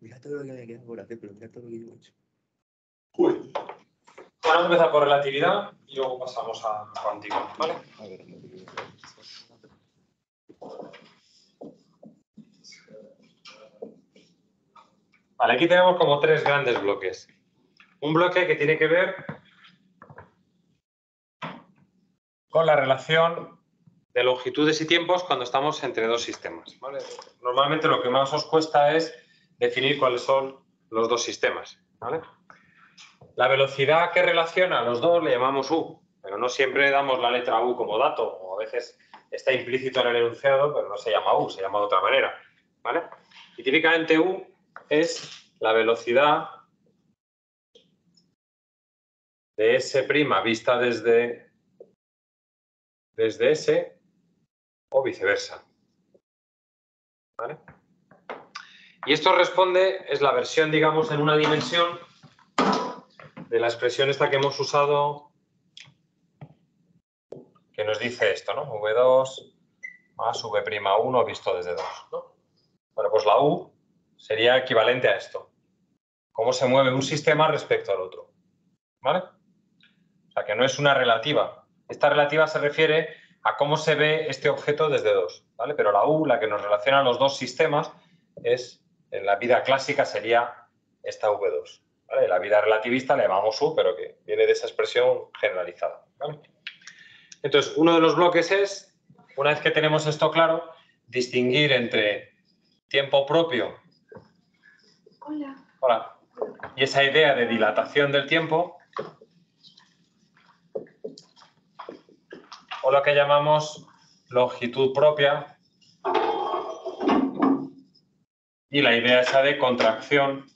Mira todo lo que me queda por hacer, pero mira todo lo que yo he hecho. Uy. Vamos a empezar por relatividad y luego pasamos a cuántico, ¿vale? Vale, aquí tenemos como tres grandes bloques. Un bloque que tiene que ver con la relación de longitudes y tiempos cuando estamos entre dos sistemas. Normalmente lo que más os cuesta es definir cuáles son los dos sistemas. La velocidad que relaciona a los dos le llamamos U, pero no siempre damos la letra U como dato, o a veces está implícito en el enunciado, pero no se llama U, se llama de otra manera. Y típicamente U es la velocidad de S' vista desde, desde S o viceversa. ¿Vale? Y esto responde, es la versión, digamos, en una dimensión de la expresión esta que hemos usado, que nos dice esto, ¿no? V2 más V'1 visto desde 2, ¿no? Bueno, pues la U sería equivalente a esto. Cómo se mueve un sistema respecto al otro. ¿Vale? O sea, que no es una relativa. Esta relativa se refiere a cómo se ve este objeto desde 2. ¿vale? Pero la U, la que nos relaciona los dos sistemas, es, en la vida clásica sería esta V2. ¿vale? En la vida relativista le llamamos U, pero que viene de esa expresión generalizada. ¿vale? Entonces, uno de los bloques es, una vez que tenemos esto claro, distinguir entre tiempo propio Hola. Hola. Y esa idea de dilatación del tiempo, o lo que llamamos longitud propia, y la idea esa de contracción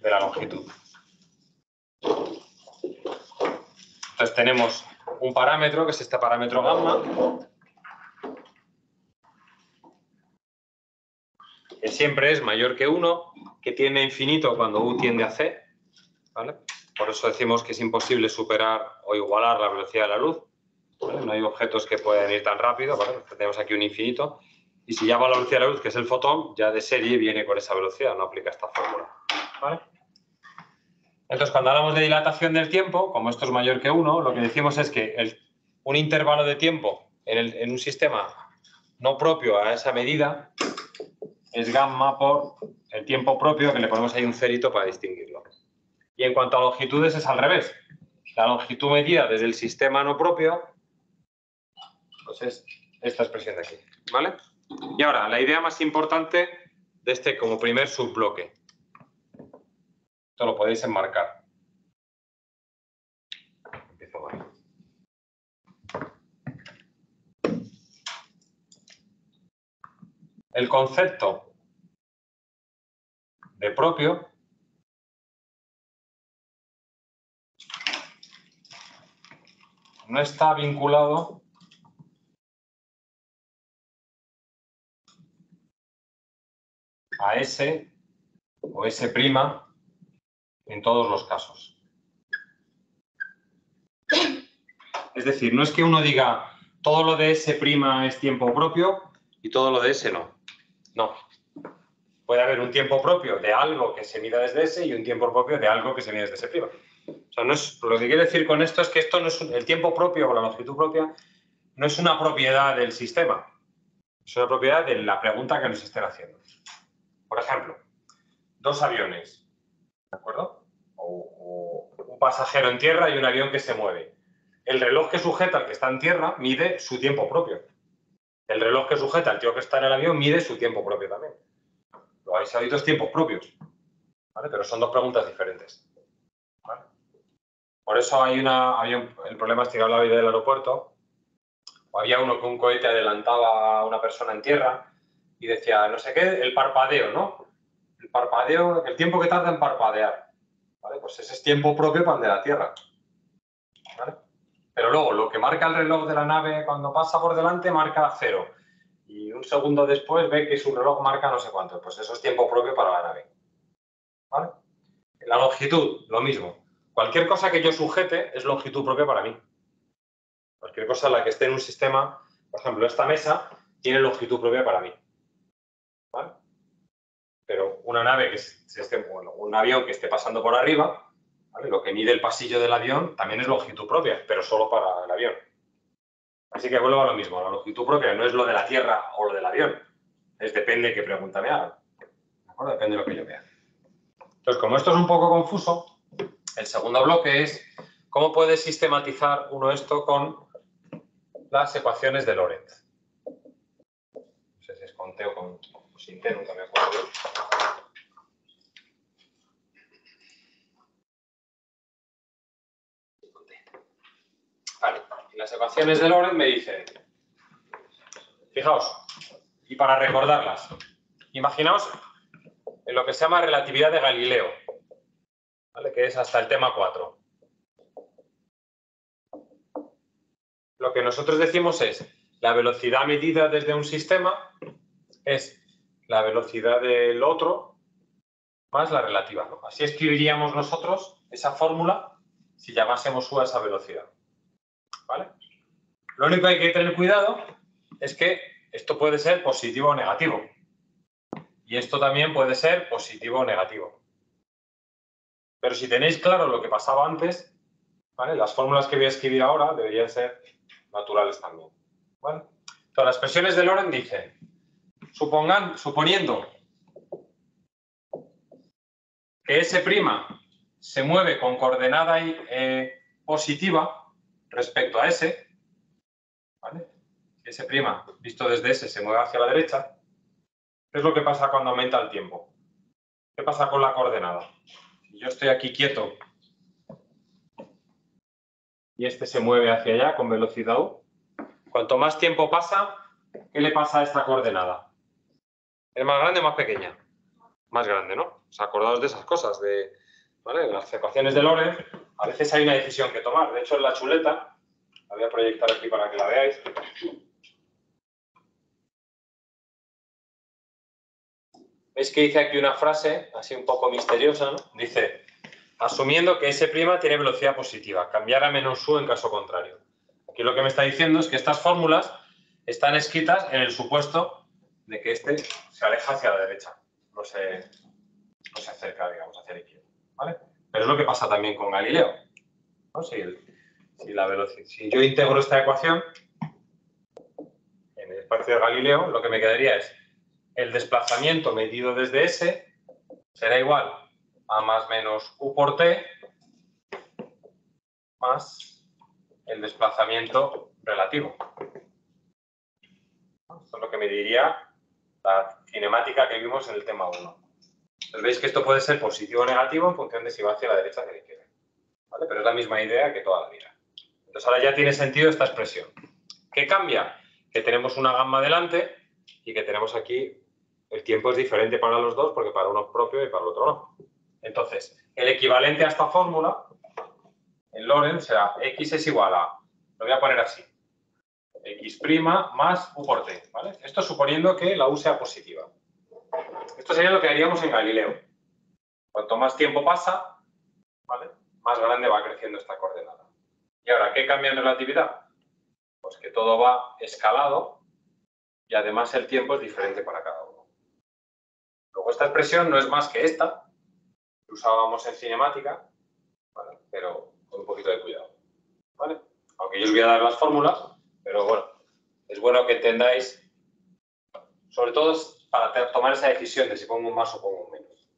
de la longitud. Entonces tenemos un parámetro, que es este parámetro gamma, que siempre es mayor que 1, que tiene infinito cuando u tiende a c. Por eso decimos que es imposible superar o igualar la velocidad de la luz. No hay objetos que puedan ir tan rápido, ¿vale? Tenemos aquí un infinito. Y si llama la velocidad de la luz, que es el fotón, ya de serie viene con esa velocidad, no aplica esta fórmula. ¿vale? Entonces, cuando hablamos de dilatación del tiempo, como esto es mayor que 1, lo que decimos es que un intervalo de tiempo en, en un sistema no propio a esa medida es gamma por el tiempo propio, que le ponemos ahí un cerito para distinguirlo. Y en cuanto a longitudes es al revés. La longitud medida desde el sistema no propio, es esta expresión de aquí. ¿Vale? Y ahora, la idea más importante de este como primer subbloque. Esto lo podéis enmarcar. Empiezo. El concepto de propio no está vinculado a S o S' en todos los casos. Es decir, no es que uno diga todo lo de S' es tiempo propio y todo lo de S no. No. Puede haber un tiempo propio de algo que se mida desde S y un tiempo propio de algo que se mide desde S'. O sea, no es, lo que quiero decir con esto es que esto no es el tiempo propio o la longitud propia no es una propiedad del sistema. Es una propiedad de la pregunta que nos estén haciendo. Por ejemplo, dos aviones, ¿de acuerdo? O, un pasajero en tierra y un avión que se mueve. El reloj que sujeta al que está en tierra mide su tiempo propio. El reloj que sujeta al tío que está en el avión mide su tiempo propio también. Lo habéis hay dos tiempos propios. ¿vale? Pero son dos preguntas diferentes. Por eso hay una. un- el problema es que hablaba del aeropuerto. O había uno que un cohete adelantaba a una persona en tierra y decía, no sé qué, el parpadeo, ¿no? El parpadeo, el tiempo que tarda en parpadear. ¿Vale? Pues ese es tiempo propio para el de la Tierra. Pero luego, lo que marca el reloj de la nave cuando pasa por delante marca cero. Y un segundo después ve que su reloj marca no sé cuánto. Pues eso es tiempo propio para la nave. ¿Vale? La longitud, lo mismo. Cualquier cosa que yo sujete es longitud propia para mí. Cualquier cosa en la que esté en un sistema, por ejemplo, esta mesa, tiene longitud propia para mí. Una nave que esté, un avión que esté pasando por arriba, lo que mide el pasillo del avión también es longitud propia, pero solo para el avión. Así que vuelvo a lo mismo, la longitud propia no es lo de la Tierra o lo del avión, es depende de qué pregunta me hagan. ¿De acuerdo? Depende de lo que yo vea. Entonces, como esto es un poco confuso, el segundo bloque es cómo puede sistematizar uno esto con las ecuaciones de Lorentz. No sé si es con con sin T, nunca me acuerdo. Vale, las ecuaciones de Lorentz me dicen, fijaos, y para recordarlas, imaginaos en lo que se llama relatividad de Galileo, ¿vale? que es hasta el tema 4. Lo que nosotros decimos es la velocidad medida desde un sistema es la velocidad del otro más la relativa. Así escribiríamos nosotros esa fórmula si llamásemos U a esa velocidad. ¿Vale? Lo único que hay que tener cuidado es que esto puede ser positivo o negativo. Y esto también puede ser positivo o negativo. Pero si tenéis claro lo que pasaba antes, ¿vale? las fórmulas que voy a escribir ahora deberían ser naturales también. Entonces, las expresiones de Loren dicen, supongan, suponiendo que S' se mueve con coordenada eh, positiva respecto a S, ¿vale? S' visto desde S se mueve hacia la derecha, ¿qué es lo que pasa cuando aumenta el tiempo? ¿Qué pasa con la coordenada? Si yo estoy aquí quieto y este se mueve hacia allá con velocidad U, cuanto más tiempo pasa, ¿qué le pasa a esta coordenada? ¿Es más grande o más pequeña? Más grande, ¿no? ¿Os acordaos de esas cosas? De, ¿vale? Las ecuaciones de Lorentz, a veces hay una decisión que tomar. De hecho, en la chuleta, la voy a proyectar aquí para que la veáis. ¿Veis que dice aquí una frase así un poco misteriosa? ¿no? Dice, asumiendo que S' tiene velocidad positiva, cambiar a menos U en caso contrario. Aquí lo que me está diciendo es que estas fórmulas están escritas en el supuesto de que este se aleja hacia la derecha, no se, no se acerca, digamos, hacia la izquierda. ¿vale? Pero es lo que pasa también con Galileo. ¿no? Si, el, si, la velocidad, si yo integro esta ecuación en el espacio de Galileo, lo que me quedaría es el desplazamiento medido desde S será igual a más menos U por T más el desplazamiento relativo. Esto es lo que me diría la cinemática que vimos en el tema 1. Entonces veis que esto puede ser positivo o negativo en función de si va hacia la derecha o hacia la izquierda. Pero es la misma idea que toda la vida. Entonces ahora ya tiene sentido esta expresión. ¿Qué cambia? Que tenemos una gamma delante y que tenemos aquí el tiempo es diferente para los dos porque para uno es propio y para el otro no. Entonces, el equivalente a esta fórmula en Lorentz será x es igual a, lo voy a poner así, x' más u por t, ¿vale? Esto suponiendo que la u sea positiva. Esto sería lo que haríamos en Galileo. Cuanto más tiempo pasa, ¿vale? Más grande va creciendo esta coordenada. ¿Y ahora qué cambia en relatividad? Pues que todo va escalado y además el tiempo es diferente para cada uno. Luego esta expresión no es más que esta, que usábamos en cinemática, pero con un poquito de cuidado. ¿vale? Aunque yo os voy a dar las fórmulas, pero bueno, es bueno que entendáis, sobre todo para tomar esa decisión de si pongo más o pongo menos.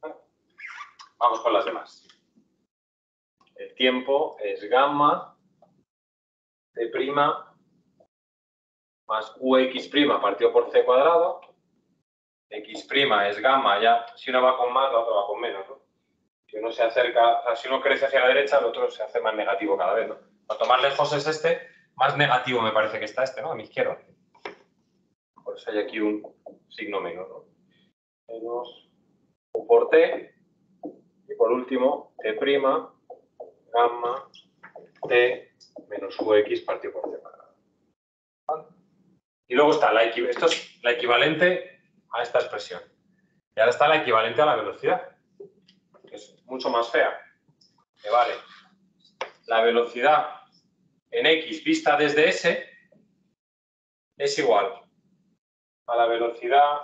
Vamos con las demás. El tiempo es gamma de prima más ux' partido por c cuadrado. x' es gamma, ya si uno va con más, la otra va con menos. ¿no? Si uno se acerca, si uno crece hacia la derecha, el otro se hace más negativo cada vez. ¿no? Cuanto más lejos es este, más negativo me parece que está este, ¿no? A mi izquierda. Por eso hay aquí un signo menos, ¿no? Menos U por T. Y por último, T', gamma, T menos UX partido por T. Y luego está la esto es la equivalente a esta expresión. Y ahora está la equivalente a la velocidad, es mucho más fea. Que vale la velocidad en x vista desde S es igual a la velocidad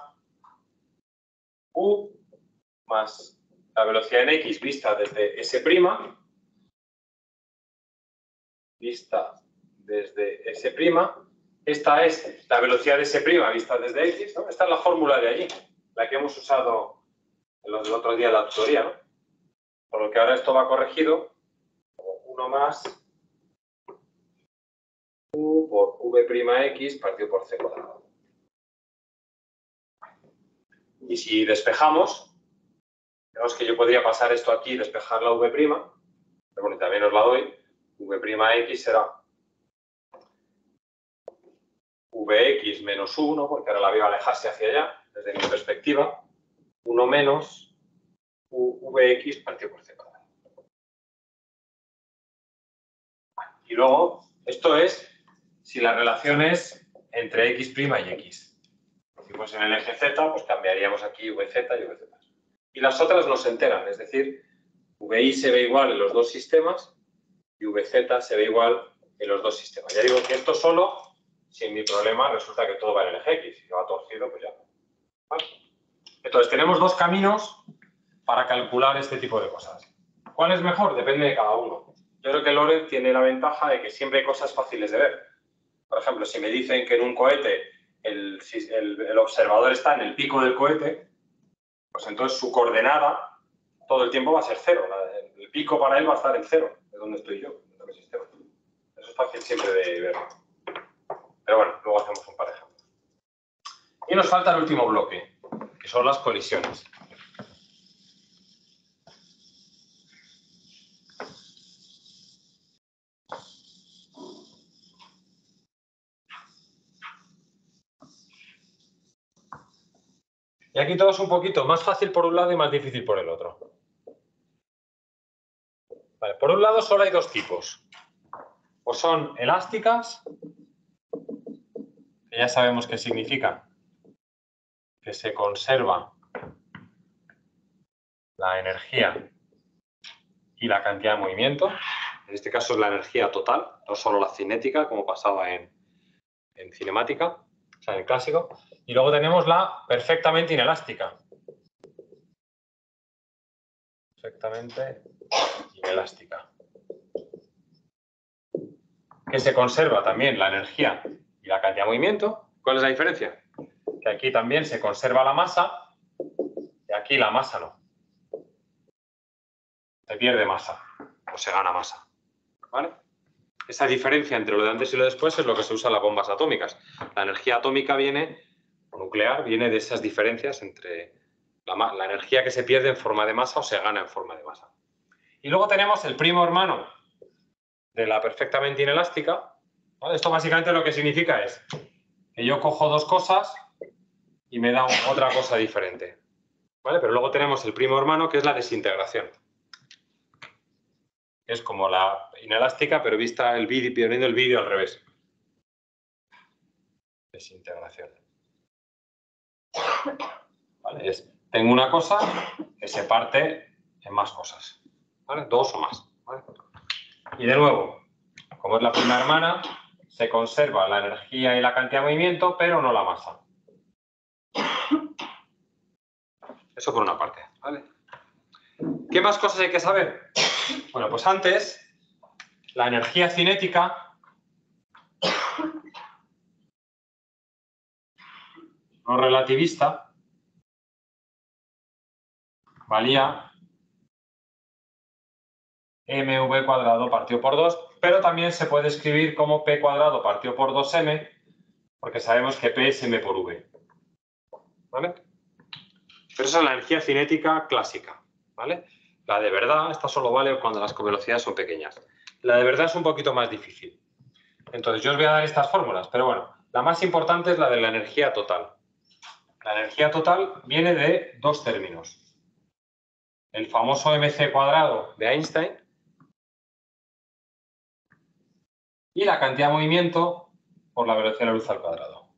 u más la velocidad en x vista desde S', vista desde S', esta es la velocidad de S' vista desde x, ¿no? Esta es la fórmula de allí, la que hemos usado el otro día en la tutoría, ¿no? Por lo que ahora esto va corregido, 1 más u por v'x partido por c cuadrado. Y si despejamos, vemos que yo podría pasar esto aquí y despejar la v', pero bueno, también os la doy, v'x será vx menos 1, porque ahora la veo alejarse hacia allá, desde mi perspectiva, 1 menos vx partido por c cuadrado. Y luego, esto es si la relación es entre x' y x. Si fuese en el eje z, pues cambiaríamos aquí vz y vz. Y las otras no se enteran, es decir, vi se ve igual en los dos sistemas y vz se ve igual en los dos sistemas. Ya digo que esto solo, si en mi problema resulta que todo va en el eje x, si va torcido, pues ya. Entonces, tenemos dos caminos para calcular este tipo de cosas. ¿Cuál es mejor? Depende de cada uno. Yo creo que Lorentz tiene la ventaja de que siempre hay cosas fáciles de ver. Por ejemplo, si me dicen que en un cohete el, observador está en el pico del cohete, pues entonces su coordenada todo el tiempo va a ser cero. El pico para él va a estar en cero, de donde estoy yo, en mi sistema. Eso es fácil siempre de ver. Pero bueno, luego hacemos un par de ejemplos. Y nos falta el último bloque, que son las colisiones. Y aquí todo es un poquito más fácil por un lado y más difícil por el otro. por un lado solo hay dos tipos. O son elásticas, que ya sabemos qué significa, que se conserva la energía y la cantidad de movimiento. En este caso es la energía total, no solo la cinética, como pasaba en, en cinemática, sea, el clásico. Y luego tenemos la perfectamente inelástica. Perfectamente inelástica. Que se conserva también la energía y la cantidad de movimiento. ¿Cuál es la diferencia? Que aquí también se conserva la masa y aquí la masa no. Se pierde masa o se gana masa. ¿Vale? Esa diferencia entre lo de antes y lo de después es lo que se usa en las bombas atómicas. La energía atómica viene nuclear viene de esas diferencias entre la, energía que se pierde en forma de masa o se gana en forma de masa. Y luego tenemos el primo hermano de la perfectamente inelástica. Esto básicamente lo que significa es que yo cojo dos cosas y me da otra cosa diferente. ¿Vale? Pero luego tenemos el primo hermano que es la desintegración. Es como la inelástica, pero vista el vídeo, poniendo el vídeo al revés. Desintegración tengo una cosa que se parte en más cosas, Dos o más. Y de nuevo, como es la primera hermana, se conserva la energía y la cantidad de movimiento, pero no la masa. Eso por una parte, ¿Qué más cosas hay que saber? Bueno, pues antes, la energía cinética no relativista valía mv cuadrado partido por 2, pero también se puede escribir como p cuadrado partido por 2m, porque sabemos que p es m por v. ¿Vale? Pero esa es la energía cinética clásica. ¿vale? La de verdad, esta solo vale cuando las velocidades son pequeñas. La de verdad es un poquito más difícil. Entonces, yo os voy a dar estas fórmulas, pero bueno, la más importante es la de la energía total. La energía total viene de dos términos. El famoso mc cuadrado de Einstein y la cantidad de movimiento por la velocidad de la luz al cuadrado.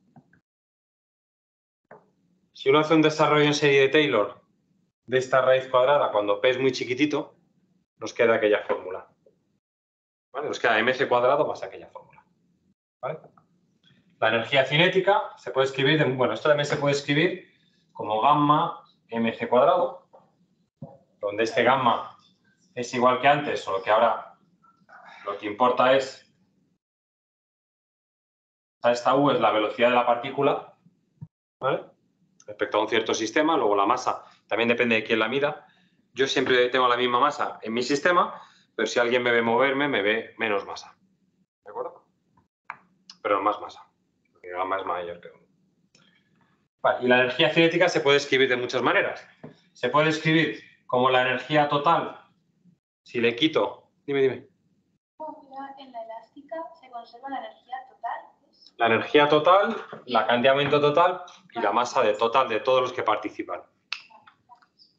Si uno hace un desarrollo en serie de Taylor de esta raíz cuadrada cuando p es muy chiquitito, nos queda aquella fórmula. Nos queda mc cuadrado más aquella fórmula. La energía cinética se puede escribir, de- bueno, esto también se puede escribir como gamma mc cuadrado, donde este gamma es igual que antes, solo que ahora lo que importa es, esta u es la velocidad de la partícula, ¿vale? Respecto a un cierto sistema, luego la masa también depende de quién la mida. Yo siempre tengo la misma masa en mi sistema, pero si alguien me ve moverme, me ve menos masa. ¿De acuerdo? Pero más masa. Porque gamma es mayor que uno. Vale, y la energía cinética se puede escribir de muchas maneras. Se puede escribir como la energía total. Si le quito. Dime, dime. La- En la elástica se conserva la energía total. La energía total, la cantidad de movimiento total y la masa de total de todos los que participan.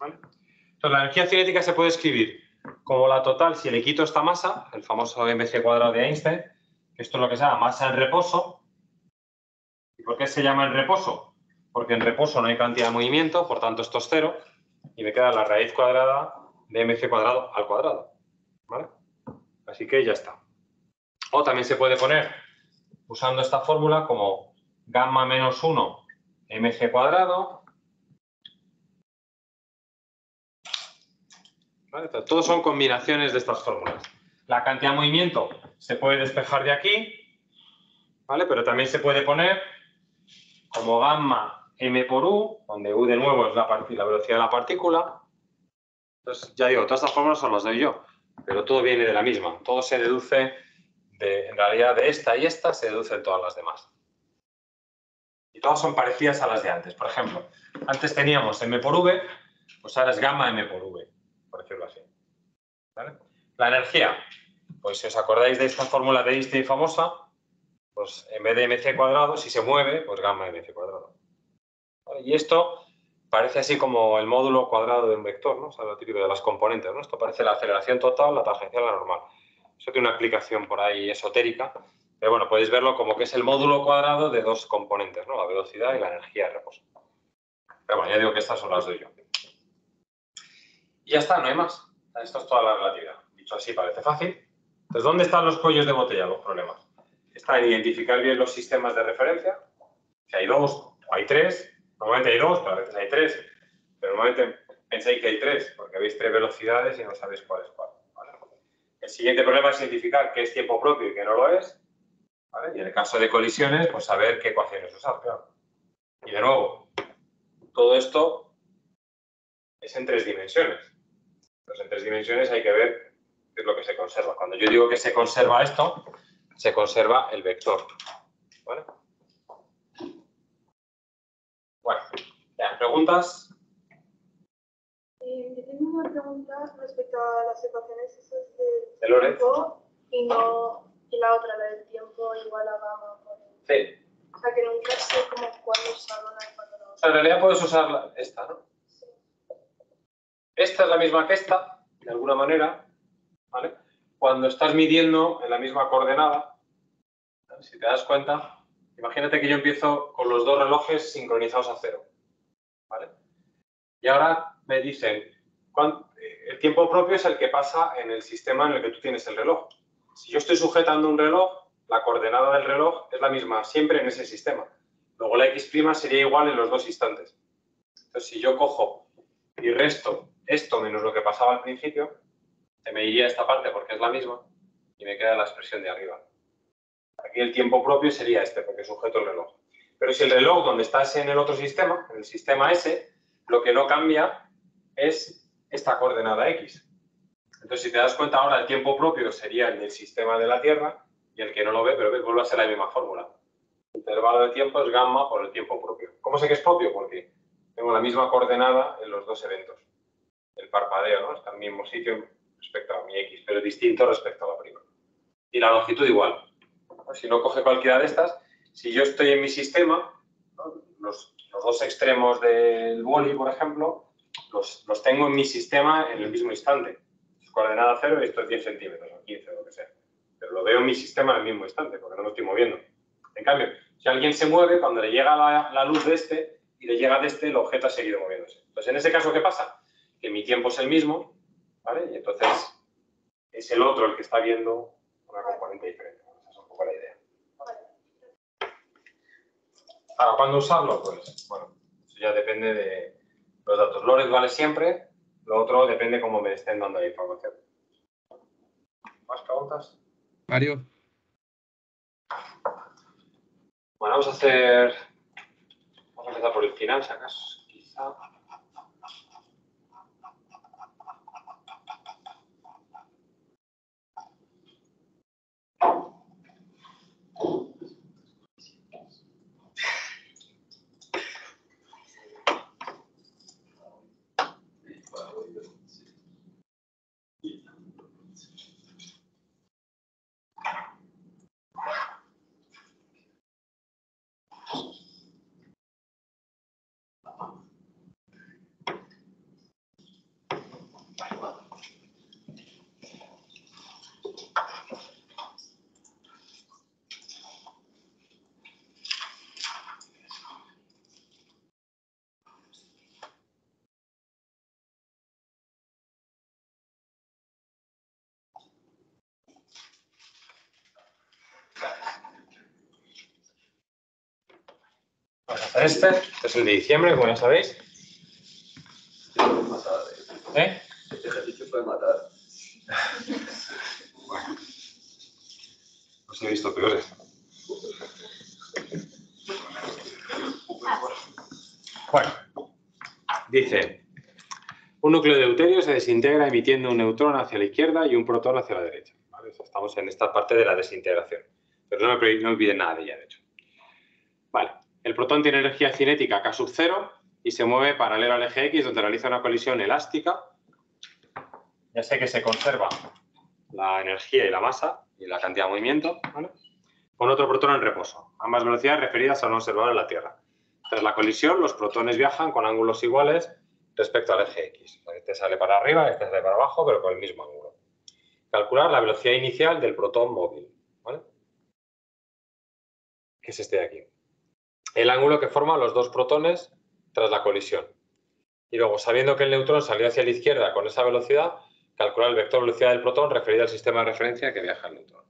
Entonces, la energía cinética se puede escribir como la total si le quito esta masa, el famoso mc cuadrado de Einstein, que esto es lo que se llama masa en reposo. ¿Y por qué se llama en reposo? Porque en reposo no hay cantidad de movimiento, por tanto esto es cero, y me queda la raíz cuadrada de mc cuadrado al cuadrado. ¿Vale? Así que ya está. O también se puede poner usando esta fórmula como gamma menos 1 mg cuadrado. ¿Vale? Todos son combinaciones de estas fórmulas. La cantidad de movimiento se puede despejar de aquí, ¿vale? pero también se puede poner como gamma m por u, donde u de nuevo es la velocidad de la partícula. Entonces, ya digo, todas estas fórmulas son las doy yo, pero todo viene de la misma. Todo se deduce de, en realidad de esta y esta se deducen todas las demás. Y todas son parecidas a las de antes. Por ejemplo, antes teníamos m por v, pues ahora es gamma m por v, por decirlo así. ¿Vale? La energía, pues si os acordáis de esta fórmula de Einstein famosa, pues en vez de mc cuadrado, si se mueve, pues gamma mc cuadrado. Y esto parece así como el módulo cuadrado de un vector, ¿no? O sea, lo típico de las componentes, ¿no? Esto parece la aceleración total, la tangencial, la normal. Eso tiene una aplicación por ahí esotérica, pero bueno, podéis verlo como que es el módulo cuadrado de dos componentes, ¿no? La velocidad y la energía de reposo. Pero bueno, ya digo que estas son las doy yo. Y ya está, no hay más. Esto es toda la relatividad. Dicho así, parece fácil. Entonces, ¿dónde están los cuellos de botella, los problemas? Está en identificar bien los sistemas de referencia. Si hay dos o hay tres. Normalmente hay dos, pero a veces hay tres. Pero normalmente pensáis que hay tres, porque veis tres velocidades y no sabéis cuál es cuál. El siguiente problema es identificar qué es tiempo propio y qué no lo es. Y en el caso de colisiones, pues saber qué ecuaciones usar, claro. Y de nuevo, todo esto es en tres dimensiones. Entonces, en tres dimensiones hay que ver qué es lo que se conserva. Cuando yo digo que se conserva esto, se conserva el vector. ¿Vale? Bueno, ya, preguntas. Eh, yo tengo una pregunta respecto a las ecuaciones esas de De Lorentz. y no y la otra, la del tiempo igual a gamma Sí. O sea que nunca sé como cuándo usar una y cuándo no O sea, en realidad puedes usar la- esta, ¿no? Esta es la misma que esta, de alguna manera, ¿vale? Cuando estás midiendo en la misma coordenada, si te das cuenta, imagínate que yo empiezo con los dos relojes sincronizados a cero, ¿vale? Y ahora me dicen, eh, el tiempo propio es el que pasa en el sistema en el que tú tienes el reloj. Si yo estoy sujetando un reloj, la coordenada del reloj es la misma siempre en ese sistema. Luego la x' sería igual en los dos instantes. Entonces, si yo cojo y resto esto menos lo que pasaba al principio, se me iría esta parte porque es la misma y me queda la expresión de arriba. Aquí el tiempo propio sería este porque sujeto el reloj. Pero si el reloj donde estás en el otro sistema, en el sistema S, lo que no cambia es esta coordenada X. Entonces, si te das cuenta ahora, el tiempo propio sería el del sistema de la Tierra y el que no lo ve, pero vuelve a ser la misma fórmula. El intervalo de tiempo es gamma por el tiempo propio. ¿Cómo sé que es propio? Porque tengo la misma coordenada en los dos eventos. El parpadeo, ¿no? Está en el mismo sitio respecto a mi X, pero distinto respecto a la prima. Y la longitud igual. Si no coge cualquiera de estas, si yo estoy en mi sistema, los, los dos extremos del boli, por ejemplo, los, los tengo en mi sistema en el mismo instante. Es coordenada cero y esto es 10 centímetros o 15 o lo que sea. Pero lo veo en mi sistema en el mismo instante, porque no me estoy moviendo. En cambio, si alguien se mueve, cuando le llega la, la luz de este y le llega de este, el objeto ha seguido moviéndose. Entonces, en ese caso, ¿qué pasa? Que mi tiempo es el mismo, ¿vale? Y entonces es el otro el que está viendo una componente diferente. Esa es un poco la idea. Ahora, ¿cuándo usarlo? Pues, bueno, eso ya depende de los datos. Lorentz vale siempre, lo otro depende cómo me estén dando la información. ¿Más preguntas? Mario, Bueno, vamos a hacer... Vamos a empezar por el final, si acaso, quizá. Vamos a hacer este. Este es el de diciembre, como ya sabéis. Matar, eh. ¿Eh? Este ejercicio puede matar. Bueno. Los he visto peores. Bueno, dice, un núcleo de deuterio se desintegra emitiendo un neutrón hacia la izquierda y un protón hacia la derecha. ¿vale? Estamos en esta parte de la desintegración. Pero no me, no me piden nada de ella, de hecho. El protón tiene energía cinética K sub 0 y se mueve paralelo al eje X donde realiza una colisión elástica. Ya sé que se conserva la energía y la masa y la cantidad de movimiento, ¿vale? con otro protón en reposo, ambas velocidades referidas a lo observado en la Tierra. Tras la colisión, los protones viajan con ángulos iguales respecto al eje X. Este sale para arriba, este sale para abajo, pero con el mismo ángulo. Calcular la velocidad inicial del protón móvil, ¿vale? que es este de aquí. El ángulo que forman los dos protones tras la colisión. Y luego, sabiendo que el neutrón salió hacia la izquierda con esa velocidad, calcular el vector velocidad del protón referido al sistema de referencia que viaja el neutrón.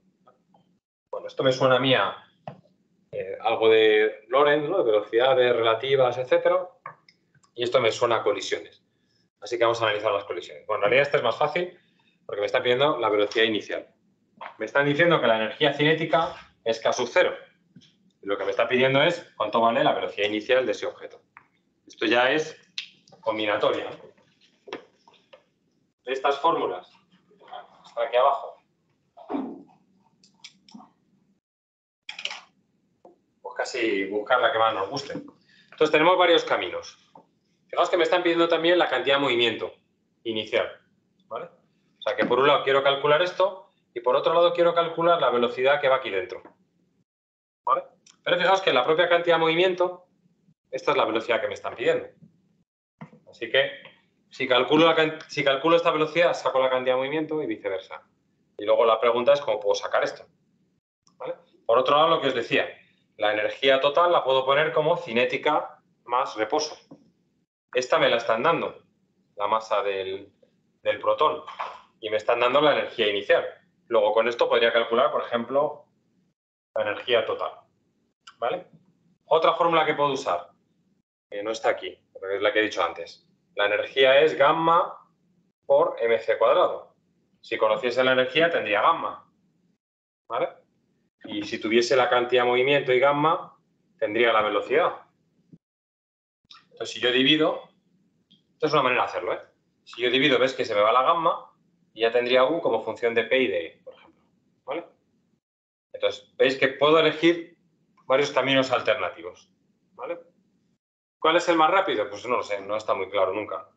Bueno, esto me suena a mí a eh, algo de Lorentz, ¿no? de velocidades relativas, etcétera, y esto me suena a colisiones. Así que vamos a analizar las colisiones. Bueno, en realidad este es más fácil porque me está pidiendo la velocidad inicial. Me están diciendo que la energía cinética es K sub 0. Lo que me está pidiendo es cuánto vale la velocidad inicial de ese objeto. Esto ya es combinatoria. De estas fórmulas, está aquí abajo, pues casi buscar la que más nos guste. Entonces tenemos varios caminos. Fijaos que me están pidiendo también la cantidad de movimiento inicial. ¿vale? O sea que por un lado quiero calcular esto y por otro lado quiero calcular la velocidad que va aquí dentro. ¿vale? Pero fijaos que la propia cantidad de movimiento, esta es la velocidad que me están pidiendo. Así que si calculo, si calculo esta velocidad, saco la cantidad de movimiento y viceversa. Y luego la pregunta es cómo puedo sacar esto. Por otro lado, lo que os decía, la energía total la puedo poner como cinética más reposo. Esta me la están dando, la masa del, del protón, y me están dando la energía inicial. Luego con esto podría calcular, por ejemplo, la energía total. ¿Vale? Otra fórmula que puedo usar, que no está aquí, porque es la que he dicho antes. La energía es gamma por mc cuadrado. Si conociese la energía, tendría gamma. ¿Vale? Y si tuviese la cantidad de movimiento y gamma, tendría la velocidad. Entonces, si yo divido, esto es una manera de hacerlo, ¿eh? Si yo divido, ves que se me va la gamma y ya tendría U como función de P y de E, por ejemplo. ¿Vale? Entonces, veis que puedo elegir varios caminos alternativos. ¿Vale? ¿Cuál es el más rápido? Pues no lo sé, no está muy claro nunca.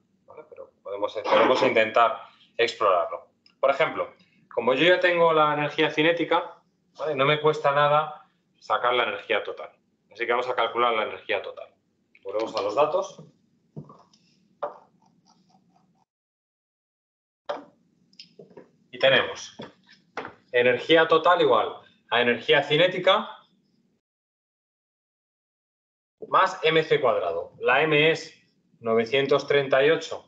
Pero podemos, podemos intentar explorarlo. Por ejemplo, como yo ya tengo la energía cinética, ¿vale? no me cuesta nada sacar la energía total. Así que vamos a calcular la energía total. Volvemos a los datos. Y tenemos energía total igual a energía cinética más mc cuadrado. La m es 938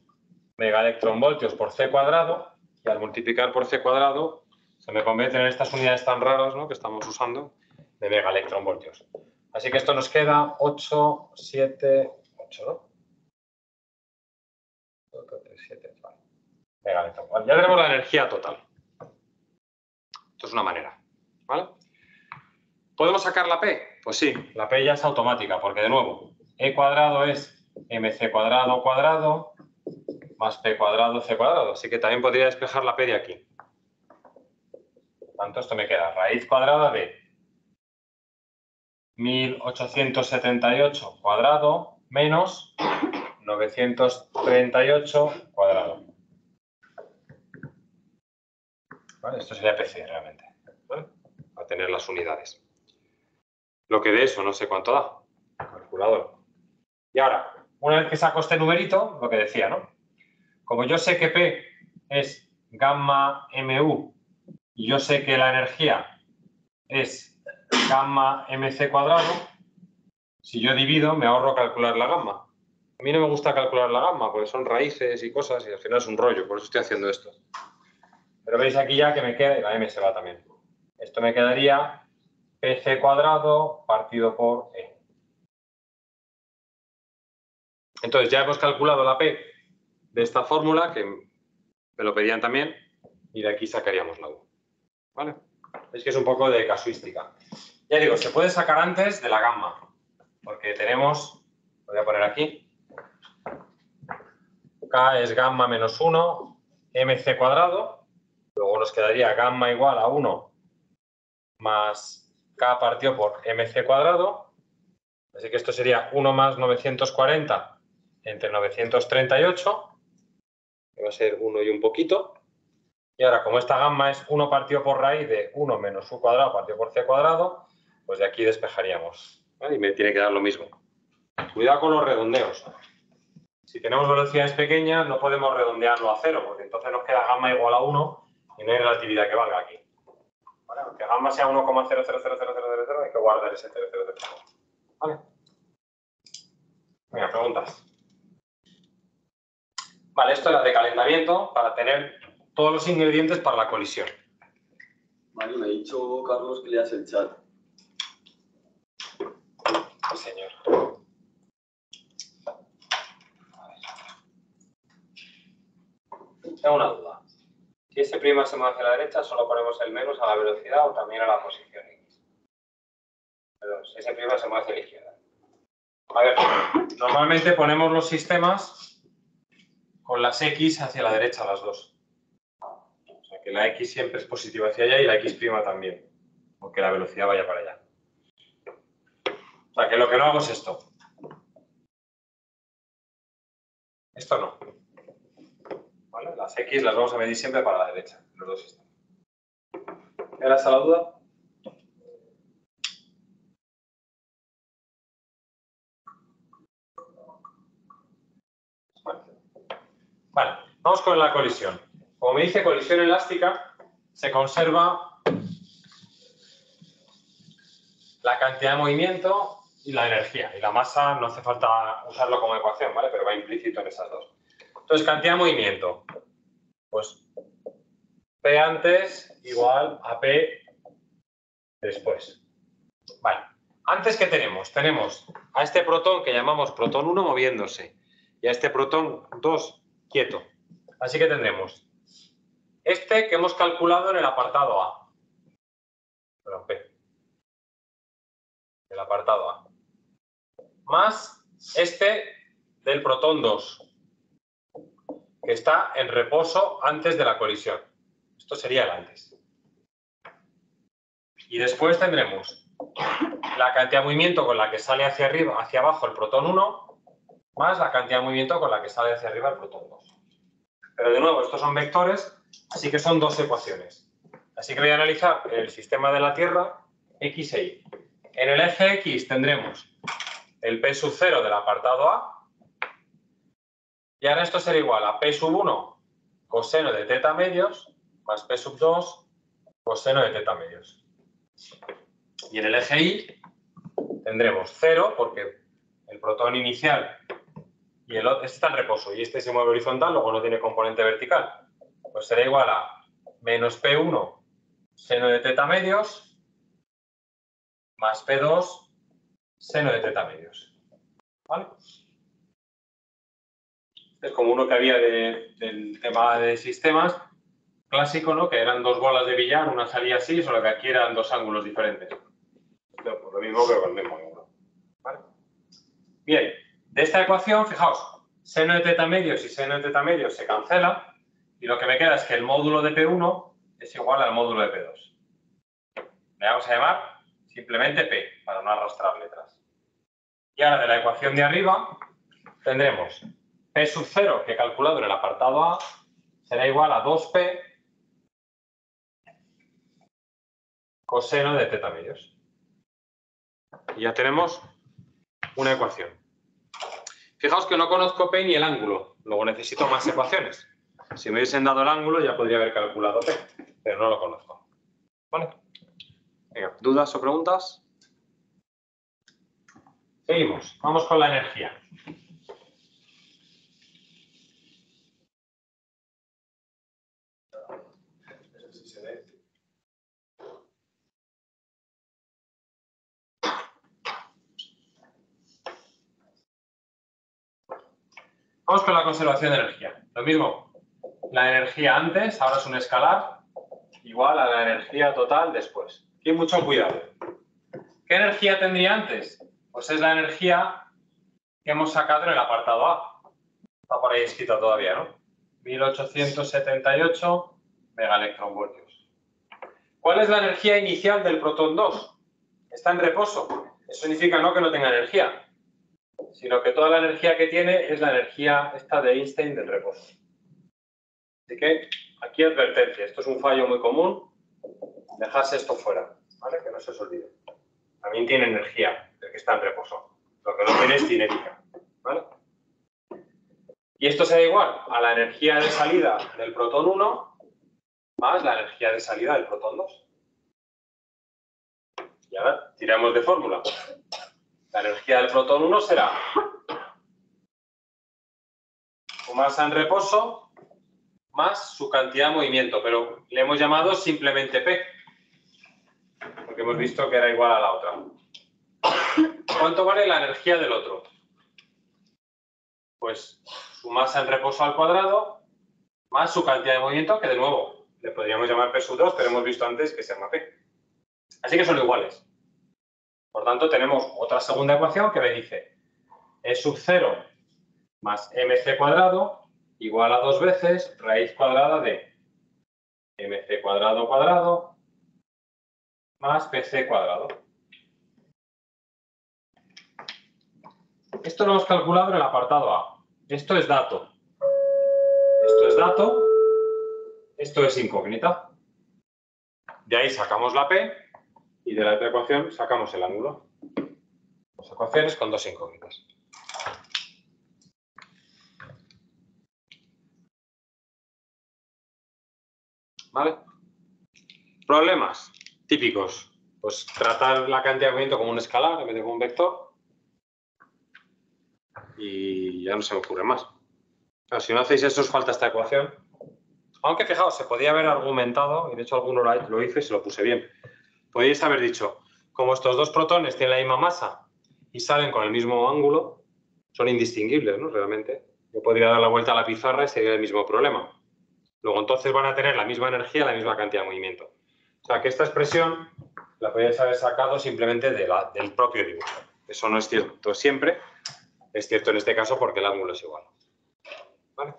megaelectronvoltios por c cuadrado y al multiplicar por c cuadrado se me convierten en estas unidades tan raras ¿no? que estamos usando de megaelectronvoltios. Así que esto nos queda 8, 7, 8, ¿no? 8, 3, 7, vale. Vale, ya tenemos la energía total. Esto es una manera. ¿Vale? ¿Podemos sacar la P? Pues sí, la P ya es automática, porque de nuevo, E cuadrado es mc cuadrado cuadrado más p cuadrado c cuadrado. Así que también podría despejar la p de aquí. Por tanto, esto me queda raíz cuadrada de 1878 cuadrado menos 938 cuadrado. ¿Vale? Esto sería PC realmente. ¿vale? A tener las unidades. Lo que de eso no sé cuánto da. Calculador. Y ahora, una vez que saco este numerito, lo que decía, ¿no? Como yo sé que P es gamma MU y yo sé que la energía es gamma MC cuadrado, si yo divido me ahorro calcular la gamma. A mí no me gusta calcular la gamma porque son raíces y cosas y al final es un rollo, por eso estoy haciendo esto. Pero veis aquí ya que me queda, y la M se va también. Esto me quedaría PC cuadrado partido por E. Entonces ya hemos calculado la P de esta fórmula, que me lo pedían también, y de aquí sacaríamos la U. ¿Vale? Es que es un poco de casuística. Ya digo, se puede sacar antes de la gamma, porque tenemos, lo voy a poner aquí, K es gamma menos 1, mc cuadrado, luego nos quedaría gamma igual a 1 más K partido por mc cuadrado, así que esto sería 1 más 940 entre 938, que va a ser 1 y un poquito. Y ahora, como esta gamma es 1 partido por raíz de 1 menos u cuadrado partido por c cuadrado, pues de aquí despejaríamos. Y me tiene que dar lo mismo. Cuidado con los redondeos. Si tenemos velocidades pequeñas, no podemos redondearlo a cero, porque entonces nos queda gamma igual a 1 y no hay relatividad que valga aquí. Aunque gamma sea 1,0000000, hay que guardar ese 000. ¿Vale? Venga, preguntas. Vale, esto era de calentamiento para tener todos los ingredientes para la colisión. Mario, me ha dicho Carlos que leas el chat. Sí, señor. Tengo una duda. Si ese prima se mueve hacia la derecha, solo ponemos el menos a la velocidad o también a la posición X. Perdón, ese prima se mueve hacia la izquierda. A ver, normalmente ponemos los sistemas con las X hacia la derecha, las dos. O sea, que la X siempre es positiva hacia allá y la X' también, aunque la velocidad vaya para allá. O sea, que lo que no hago es esto. Esto no. Las X las vamos a medir siempre para la derecha, los dos sistemas. ¿Era esa la duda? Vale, vamos con la colisión. Como me dice colisión elástica, se conserva la cantidad de movimiento y la energía. Y la masa no hace falta usarlo como ecuación, ¿vale? Pero va implícito en esas dos. Entonces, cantidad de movimiento. Pues P antes igual a P después. Vale. Antes, ¿qué tenemos? Tenemos a este protón que llamamos protón 1 moviéndose y a este protón 2 quieto. Así que tendremos este que hemos calculado en el apartado A. Perdón, P. El apartado A. Más este del protón 2, que está en reposo antes de la colisión. Esto sería el antes. Y después tendremos la cantidad de movimiento con la que sale hacia arriba, hacia abajo el protón 1, más la cantidad de movimiento con la que sale hacia arriba el protón 2. Pero de nuevo, estos son vectores, así que son dos ecuaciones. Así que voy a analizar el sistema de la Tierra, X e Y. En el eje X tendremos el P sub 0 del apartado A, y ahora esto será igual a P sub 1 coseno de teta medios más P sub 2 coseno de teta medios. Y en el eje Y tendremos 0 porque el protón inicial y el otro, este está en reposo y este se mueve horizontal, luego no tiene componente vertical. Pues será igual a menos P1 seno de teta medios más P2 seno de teta medios. ¿Vale? Es como uno que había de- del tema de sistemas clásico, ¿no? Que eran dos bolas de billar, una salía así, solo que aquí eran dos ángulos diferentes. Pues, lo mismo, pero con el mismo ángulo. Bien, de esta ecuación, fijaos, seno de teta medios y seno de teta medios se cancela y lo que me queda es que el módulo de P1 es igual al módulo de P2. Le vamos a llamar simplemente P, para no arrastrar letras. Y ahora de la ecuación de arriba tendremos P sub 0, que he calculado en el apartado A, será igual a 2P coseno de teta medios. Y ya tenemos una ecuación. Fijaos que no conozco P ni el ángulo, luego necesito más ecuaciones. Si me hubiesen dado el ángulo ya podría haber calculado P, pero no lo conozco. ¿Vale? Venga, ¿dudas o preguntas? Seguimos, vamos con la energía. Vamos con la conservación de energía. Lo mismo, la energía antes, ahora es un escalar, igual a la energía total después. Aquí mucho cuidado. ¿Qué energía tendría antes? Pues es la energía que hemos sacado en el apartado A. Está por ahí escrito todavía, ¿no? 1878 megaelectronvoltios. ¿Cuál es la energía inicial del protón 2? Está en reposo. Eso significa no que no tenga energía, sino que toda la energía que tiene es la energía esta de Einstein del reposo. Así que aquí advertencia, esto es un fallo muy común, dejarse esto fuera, ¿vale? Que no se os olvide. También tiene energía, el que está en reposo. Lo que no tiene es cinética, ¿vale? Y esto será igual a la energía de salida del protón 1 más la energía de salida del protón 2. Y ahora tiramos de fórmula. La energía del protón 1 será su masa en reposo más su cantidad de movimiento, pero le hemos llamado simplemente P, porque hemos visto que era igual a la otra. ¿Cuánto vale la energía del otro? Pues su masa en reposo al cuadrado más su cantidad de movimiento, que de nuevo le podríamos llamar P sub 2, pero hemos visto antes que se llama P. Así que son iguales. Por tanto, tenemos otra segunda ecuación que me dice E sub 0 más mc cuadrado igual a dos veces raíz cuadrada de mc cuadrado cuadrado más pc cuadrado. Esto lo hemos calculado en el apartado A. Esto es dato. Esto es dato. Esto es incógnita. De ahí sacamos la P y de la otra ecuación sacamos el ángulo. Dos ecuaciones con dos incógnitas. ¿Vale? Problemas típicos. Pues tratar la cantidad de movimiento como un escalar en vez de como un vector. Y ya no se me ocurre más. Claro, si no hacéis eso, os falta esta ecuación. Aunque fijaos, se podía haber argumentado, y de hecho alguno lo hizo y se lo puse bien. Podéis haber dicho, como estos dos protones tienen la misma masa y salen con el mismo ángulo, son indistinguibles, ¿no? Realmente. Yo podría dar la vuelta a la pizarra y sería el mismo problema. Luego entonces van a tener la misma energía, la misma cantidad de movimiento. O sea que esta expresión la podéis haber sacado simplemente de del propio dibujo. Eso no es cierto siempre, es cierto en este caso porque el ángulo es igual. ¿Vale?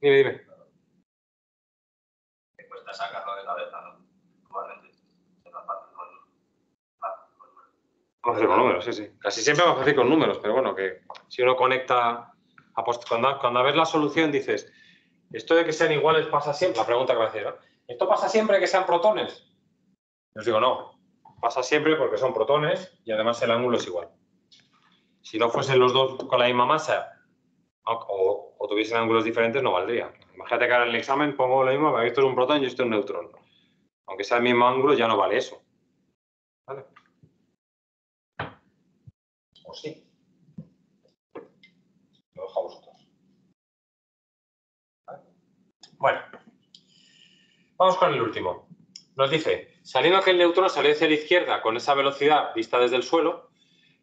Dime, dime. Me cuesta sacarlo de la parte con- números, sí, sí. Casi siempre vamos a hacer con números, pero bueno, que si uno conecta, a cuando, cuando ves la solución dices, esto de que sean iguales pasa siempre, la pregunta que me hacéis, ¿no? ¿Esto pasa siempre que sean protones? Yo os digo, no, pasa siempre porque son protones y además el ángulo es igual. Si no fuesen los dos con la misma masa o tuviesen ángulos diferentes, no valdría. Imagínate que ahora en el examen pongo lo mismo, esto es un protón y esto es un neutrón. Aunque sea el mismo ángulo, ya no vale eso. ¿Vale? O sí. Lo dejo a vosotros. Bueno, vamos con el último. nos dice, saliendo que el neutrón salió hacia la izquierda con esa velocidad vista desde el suelo,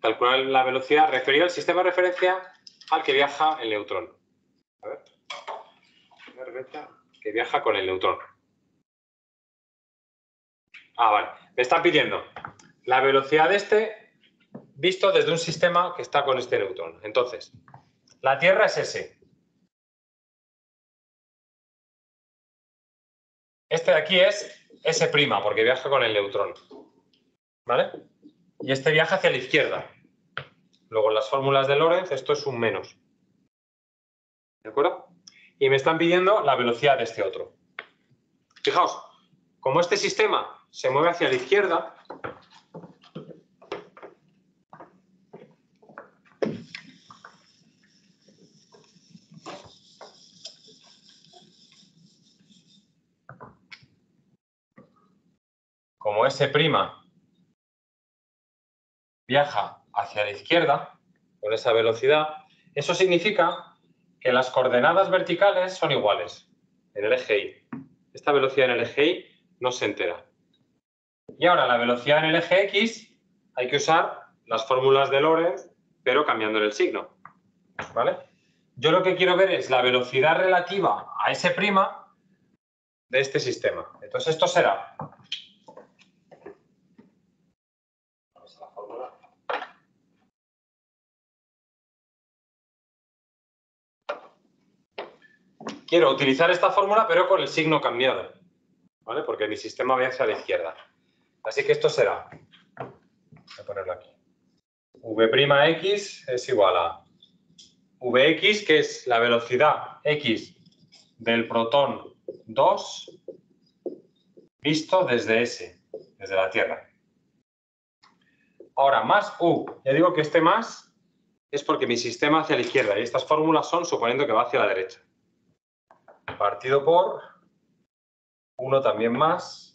calcular la velocidad referida al sistema de referencia al que viaja el neutrón. A ver. Que viaja con el neutrón. Ah, vale. Me están pidiendo la velocidad de este visto desde un sistema que está con este neutrón. Entonces, la Tierra es S. Este de aquí es S', porque viaja con el neutrón. ¿Vale? Y este viaja hacia la izquierda. Luego en las fórmulas de Lorentz esto es un menos. ¿De acuerdo? Y me están pidiendo la velocidad de este otro. Fijaos, como este sistema se mueve hacia la izquierda, como S' viaja hacia la izquierda con esa velocidad, eso significa que las coordenadas verticales son iguales en el eje Y. Esta velocidad en el eje Y no se entera. Y ahora la velocidad en el eje X hay que usar las fórmulas de Lorentz, pero cambiando el signo. ¿Vale? Yo lo que quiero ver es la velocidad relativa a S' de este sistema. Entonces esto será. Quiero utilizar esta fórmula, pero con el signo cambiado. ¿Vale? Porque mi sistema va hacia la izquierda. Así que esto será. Voy a ponerlo aquí. V'x es igual a Vx, que es la velocidad x del protón 2 visto desde S, desde la Tierra. Ahora, más U. Ya digo que este más es porque mi sistema hacia la izquierda y estas fórmulas son suponiendo que va hacia la derecha. Partido por 1 también más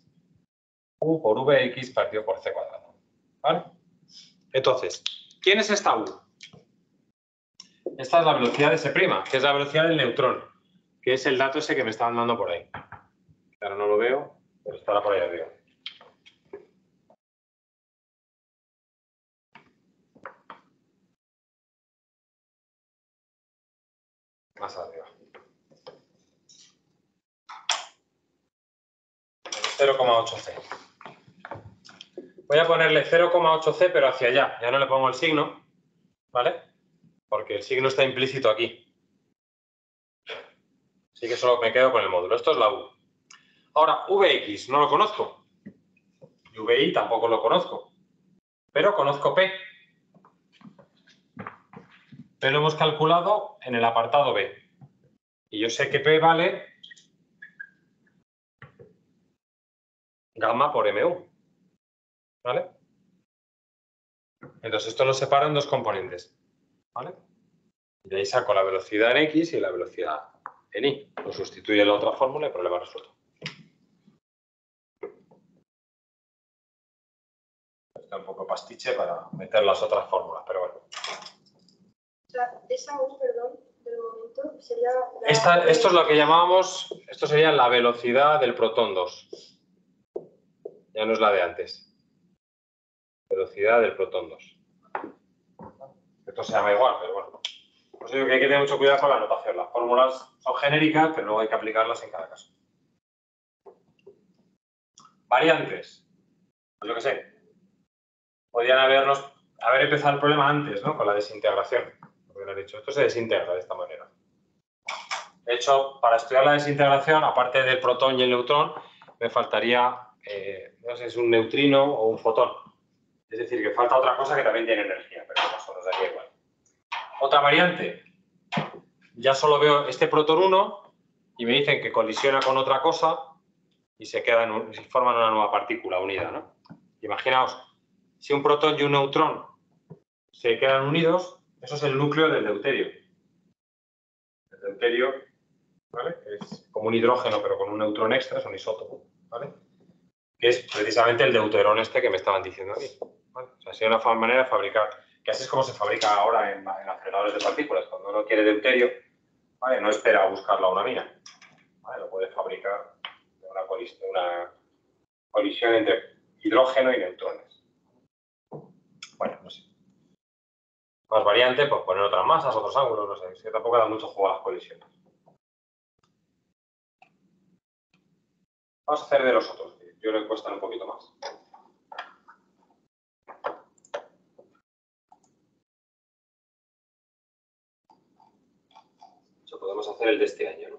U por Vx partido por C cuadrado. ¿Vale? Entonces, ¿quién es esta U? Esta es la velocidad de S', que es la velocidad del neutrón, que es el dato ese que me estaban dando por ahí. Ahora no lo veo, pero estará por ahí arriba. Más arriba. 0,8C. Voy a ponerle 0,8C, pero hacia allá. Ya no le pongo el signo, ¿vale? Porque el signo está implícito aquí. Así que solo me quedo con el módulo. Esto es la U. Ahora, Vx no lo conozco. Y Vi tampoco lo conozco. Pero conozco P. P lo hemos calculado en el apartado B. Y yo sé que P vale gamma por MU. ¿Vale? Entonces esto lo separo en dos componentes. ¿Vale? Y de ahí saco la velocidad en X y la velocidad en Y. Lo sustituye en la otra fórmula y problema resuelto. Está un poco pastiche para meter las otras fórmulas, pero bueno. O sea, esa U, perdón, del momento sería... la- Esta- esto es lo que llamábamos, esto sería la velocidad del protón 2. Ya no es la de antes. Velocidad del protón 2. Esto se llama igual, pero bueno. Pues digo que hay que tener mucho cuidado con la anotación. Las fórmulas son genéricas, pero luego hay que aplicarlas en cada caso. Variantes. Pues yo qué sé. Podrían habernos, haber empezado el problema antes, ¿no? Con la desintegración. Podrían haber dicho, esto se desintegra de esta manera. De hecho, para estudiar la desintegración, aparte del protón y el neutrón, me faltaría, eh, no sé, es un neutrino o un fotón. Es decir, que falta otra cosa que también tiene energía, pero eso nos daría igual. Otra variante, ya solo veo este protón 1 y me dicen que colisiona con otra cosa y se quedan, un- y forman una nueva partícula unida, ¿no? Imaginaos, si un protón y un neutrón se quedan unidos, eso es el núcleo del deuterio. El deuterio ¿vale? Es como un hidrógeno, pero con un neutrón extra, es un isótopo, ¿vale? Que es precisamente el deuterón este que me estaban diciendo aquí. ¿vale? O sea, sería una fa- manera de fabricar, que así es como se fabrica ahora en, en aceleradores de partículas. Cuando uno quiere deuterio, no espera a buscarlo a una mina. Lo puede fabricar de una, una colisión entre hidrógeno y neutrones. Bueno, no sé. Más variante, pues poner otras masas, otros ángulos, no sé. Es que tampoco da mucho juego a las colisiones. Vamos a hacer de los otros. Yo creo que cuestan un poquito más. Eso podemos hacer el de este año,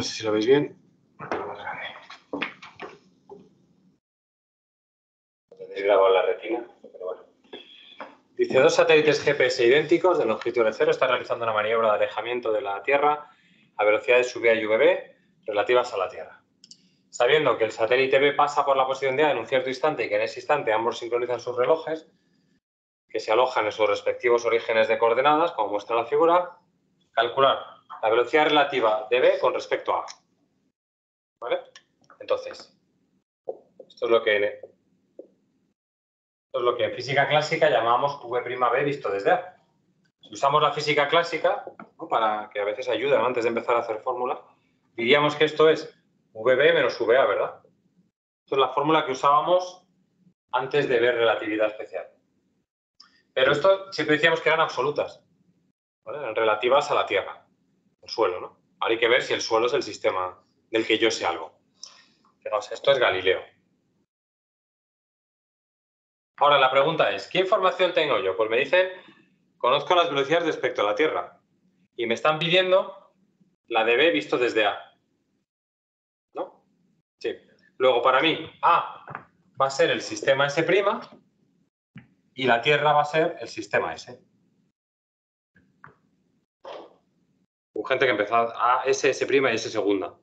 ¿no? Sé si lo veis bien. Dice, dos satélites GPS idénticos de longitud de cero están realizando una maniobra de alejamiento de la Tierra a velocidades UV y VB relativas a la Tierra. Sabiendo que el satélite B pasa por la posición de A en un cierto instante y que en ese instante ambos sincronizan sus relojes, que se alojan en sus respectivos orígenes de coordenadas, como muestra la figura, calcular la velocidad relativa de B con respecto a A. ¿Vale? Entonces, esto es lo que es lo que en física clásica llamamos V'B visto desde A. Si usamos la física clásica, para que a veces ayuda antes de empezar a hacer fórmula, diríamos que esto es VB menos VA, ¿verdad? Esto es la fórmula que usábamos antes de ver relatividad especial. Pero esto siempre decíamos que eran absolutas, ¿vale? relativas a la Tierra el suelo, ¿no? Ahora hay que ver si el suelo es el sistema del que yo sé algo. Fijaos, esto es Galileo. Ahora la pregunta es, ¿qué información tengo yo? Pues me dicen, conozco las velocidades respecto a la Tierra y me están pidiendo la de B visto desde A. ¿No? Sí. Luego para mí, A va a ser el sistema S' y la Tierra va a ser el sistema S. Gente que empezó a S, S' y S segunda.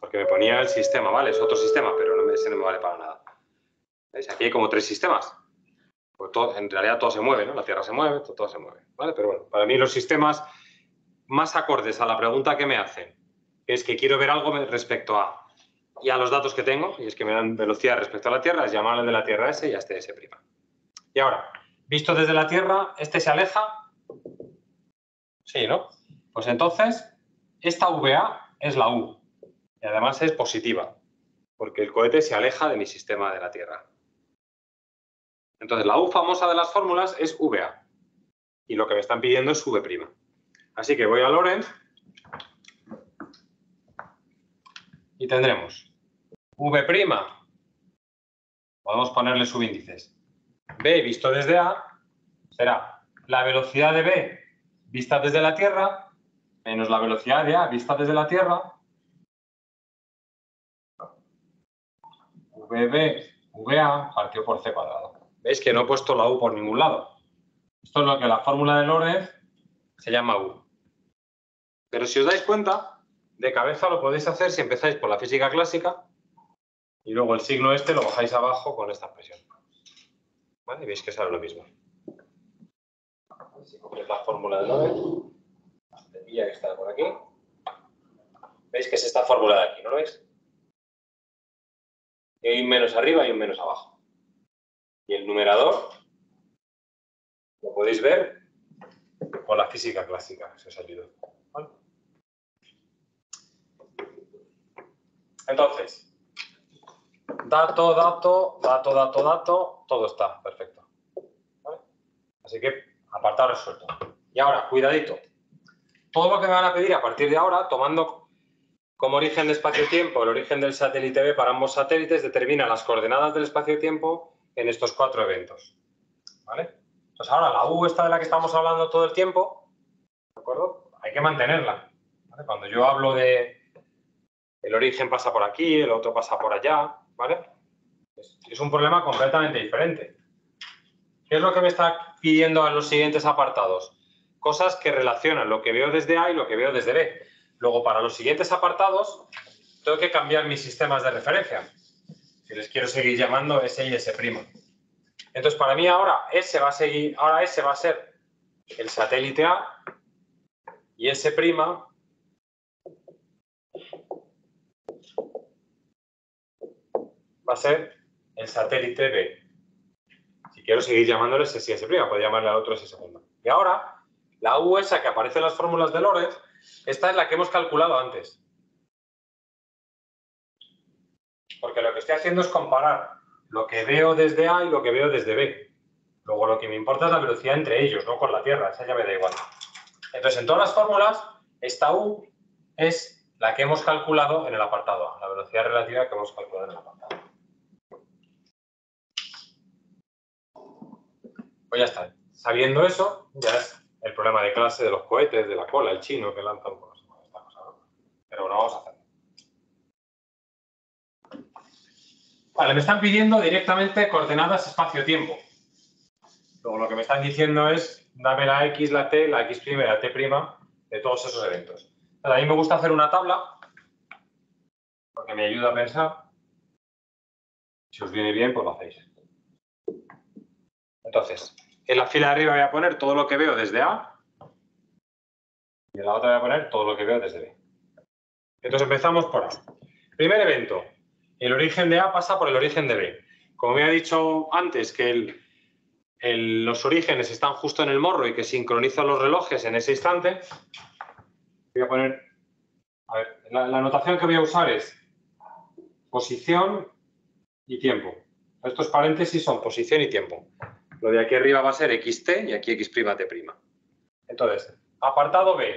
Porque me ponía el sistema, ¿vale? Es otro sistema, pero no ese no me vale para nada. ¿Veis? Aquí hay como tres sistemas. Pues en realidad todo se mueve, ¿no? La Tierra se mueve, todo, todo, se mueve, ¿vale? Pero bueno, para mí los sistemas más acordes a la pregunta que me hacen, es que quiero ver algo respecto a y a los datos que tengo, y es que me dan velocidad respecto a la Tierra, es llamarle de la Tierra S y a este S'. Y ahora, visto desde la Tierra, ¿este se aleja? Sí, ¿no? Pues entonces, esta VA es la U. Y además es positiva, porque el cohete se aleja de mi sistema de la Tierra. Entonces, la U famosa de las fórmulas es VA. Y lo que me están pidiendo es V'. Así que voy a Lorenz y tendremos V', podemos ponerle subíndices. B visto desde A será la velocidad de B vista desde la Tierra menos la velocidad de A vista desde la Tierra, VB, VA partido por C cuadrado. ¿Veis que no he puesto la U por ningún lado? Esto es lo que la fórmula de Lorentz se llama U. Pero si os dais cuenta, de cabeza lo podéis hacer si empezáis por la física clásica y luego el signo este lo bajáis abajo con esta expresión. ¿Vale? Y veis que sale lo mismo. Si cogéis la fórmula de Lorentz, que está por aquí. ¿Veis que es esta fórmula de aquí, no lo veis? Y hay un menos arriba y un menos abajo. Y el numerador lo podéis ver con la física clásica, si os ayuda. ¿Vale? Entonces, dato, dato, dato, dato, dato, todo está perfecto. Así que apartado resuelto. Y ahora, cuidadito. Todo lo que me van a pedir a partir de ahora, tomando como origen de espacio-tiempo el origen del satélite B para ambos satélites, determina las coordenadas del espacio-tiempo en estos cuatro eventos. ¿Vale? Entonces ahora la U esta de la que estamos hablando todo el tiempo, ¿de acuerdo? Hay que mantenerla. Cuando yo hablo de el origen pasa por aquí, el otro pasa por allá, ¿vale? Es un problema completamente diferente. ¿Qué es lo que me está pidiendo en los siguientes apartados? Cosas que relacionan lo que veo desde A y lo que veo desde B. Luego, para los siguientes apartados, tengo que cambiar mis sistemas de referencia. Si les quiero seguir llamando S y S'. Entonces, para mí ahora S va a seguir, ahora S va a ser el satélite A y S' va a ser el satélite B. Si quiero seguir llamándole S y S', puedo llamarle al otro S. Y ahora, la U esa que aparece en las fórmulas de Lorentz, esta es la que hemos calculado antes. Porque lo que estoy haciendo es comparar lo que veo desde A y lo que veo desde B. Luego lo que me importa es la velocidad entre ellos, no con la Tierra, esa ya me da igual. Entonces, en todas las fórmulas, esta U es la que hemos calculado en el apartado A, la velocidad relativa que hemos calculado en el apartado. Pues ya está. Sabiendo eso, ya es el problema de clase de los cohetes, de la cola, el chino que lanzan por esta cosa, ¿no? Pero bueno, vamos a hacerlo. Vale, me están pidiendo directamente coordenadas espacio-tiempo. Luego lo que me están diciendo es, dame la X, la T, la X' y la T' de todos esos eventos. a mí me gusta hacer una tabla, porque me ayuda a pensar. Si os viene bien, pues lo hacéis. Entonces, en la fila de arriba voy a poner todo lo que veo desde A y en la otra voy a poner todo lo que veo desde B. Entonces empezamos por A. Primer evento, el origen de A pasa por el origen de B. Como me ha dicho antes que los orígenes están justo en el morro y que sincronizan los relojes en ese instante, voy a poner, a ver, la notación que voy a usar es posición y tiempo. Estos paréntesis son posición y tiempo. Lo de aquí arriba va a ser xt y aquí x'T'. Entonces, apartado B.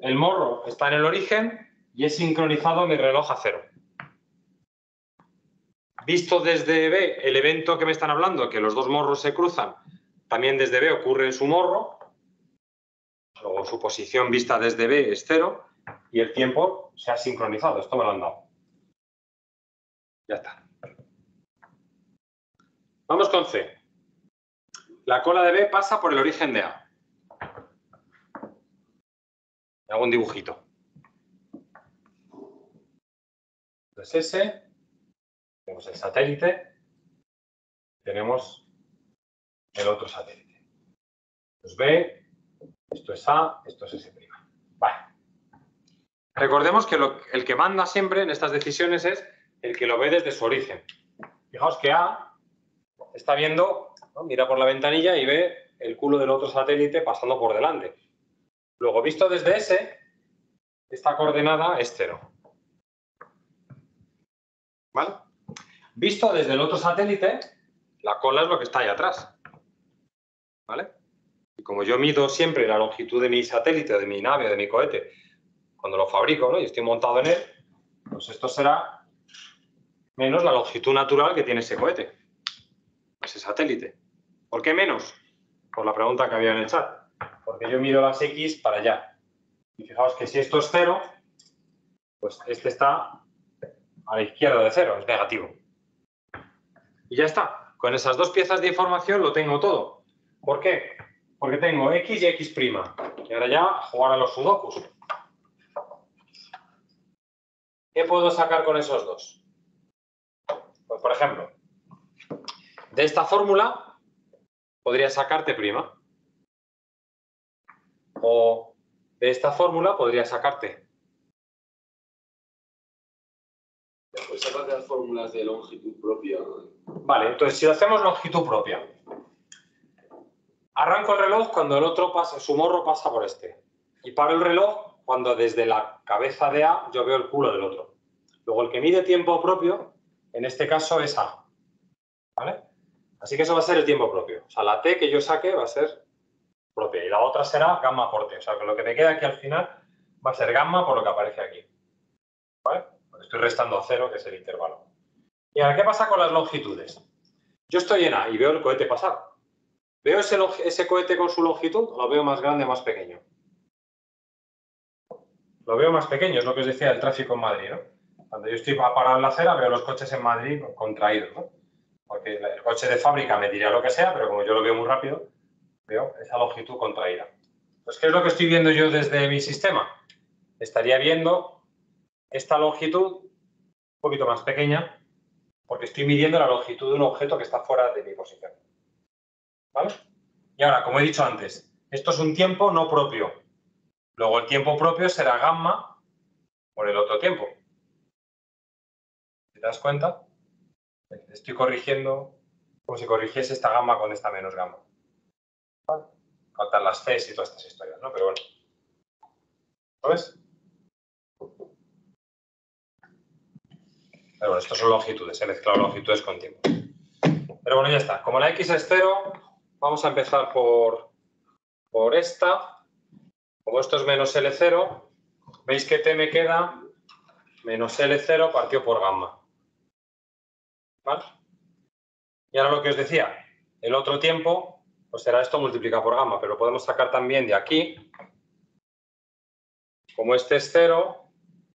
El morro está en el origen y es sincronizado mi reloj a cero. Visto desde B, el evento que me están hablando, que los dos morros se cruzan, también desde B ocurre en su morro. Luego su posición vista desde B es cero y el tiempo se ha sincronizado. Esto me lo han dado. Ya está. Vamos con C. La cola de B pasa por el origen de A. Hago un dibujito. Entonces S, tenemos el satélite, tenemos el otro satélite. Esto es B, esto es A, esto es S'. Vale. Recordemos que lo, el que manda siempre en estas decisiones es el que lo ve desde su origen. Fijaos que A está viendo, mira por la ventanilla y ve el culo del otro satélite pasando por delante. Luego, visto desde ese, esta coordenada es cero. ¿Vale? Visto desde el otro satélite, la cola es lo que está ahí atrás. ¿Vale? Y como yo mido siempre la longitud de mi satélite, de mi nave, de mi cohete, cuando lo fabrico ¿no? y estoy montado en él, pues esto será menos la longitud natural que tiene ese cohete ese satélite. ¿Por qué menos? Por la pregunta que había en el chat. Porque yo mido las X para allá. Y fijaos que si esto es cero, pues este está a la izquierda de cero, es negativo. Y ya está. Con esas dos piezas de información lo tengo todo. ¿Por qué? Porque tengo X y X'. Y ahora ya jugar a los sudokus. ¿Qué puedo sacar con esos dos? Pues, por ejemplo, de esta fórmula podría sacarte prima. O de esta fórmula podría sacarte. Pues sacarte las fórmulas de longitud propia. Vale, entonces si lo hacemos longitud propia. Arranco el reloj cuando el otro pasa, su morro pasa por este. Y paro el reloj cuando desde la cabeza de A yo veo el culo del otro. Luego el que mide tiempo propio, en este caso es A. ¿Vale? Así que eso va a ser el tiempo propio. O sea, la t que yo saque va a ser propia y la otra será gamma por t. O sea, que lo que me queda aquí al final va a ser gamma por lo que aparece aquí. ¿Vale? Estoy restando a cero, que es el intervalo. Y ahora, ¿qué pasa con las longitudes? Yo estoy en A y veo el cohete pasar. ¿Veo ese, cohete con su longitud o lo veo más grande o más pequeño? Lo veo más pequeño, es lo que os decía del tráfico en Madrid, ¿no? Cuando yo estoy parado en la acera, veo los coches en Madrid contraídos, ¿no? Porque el coche de fábrica me dirá lo que sea, pero como yo lo veo muy rápido, veo esa longitud contraída. Pues, ¿qué es lo que estoy viendo yo desde mi sistema? Estaría viendo esta longitud un poquito más pequeña, porque estoy midiendo la longitud de un objeto que está fuera de mi posición. ¿Vale? Y ahora, como he dicho antes, esto es un tiempo no propio. Luego el tiempo propio será gamma por el otro tiempo. ¿Te das cuenta? Estoy corrigiendo como si corrigiese esta gamma con esta menos gamma. Contar las Cs y todas estas historias, ¿no? Pero bueno. ¿Lo ves? Pero bueno, estos son longitudes, he mezclado longitudes con tiempo. Pero bueno, ya está. Como la x es cero, vamos a empezar por, por esta. Como esto es menos L0, veis que t me queda menos L0 partido por gamma. Y ahora lo que os decía, el otro tiempo, pues será esto multiplicado por gamma, pero podemos sacar también de aquí, como este es cero,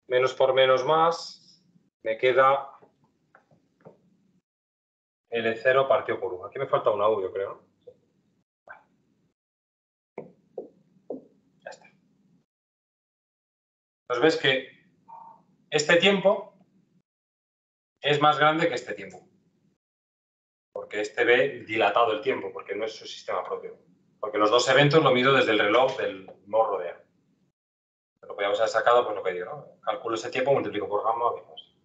menos por menos más, me queda L0 partido por 1. Aquí me falta una U, yo creo. ¿no? Entonces ves que este tiempo es más grande que este tiempo. Porque este ve dilatado el tiempo, porque no es su sistema propio. Porque los dos eventos lo mido desde el reloj del morro de A. Lo podíamos haber sacado, pues lo que digo, ¿no? Calculo ese tiempo, multiplico por gamma, vemos.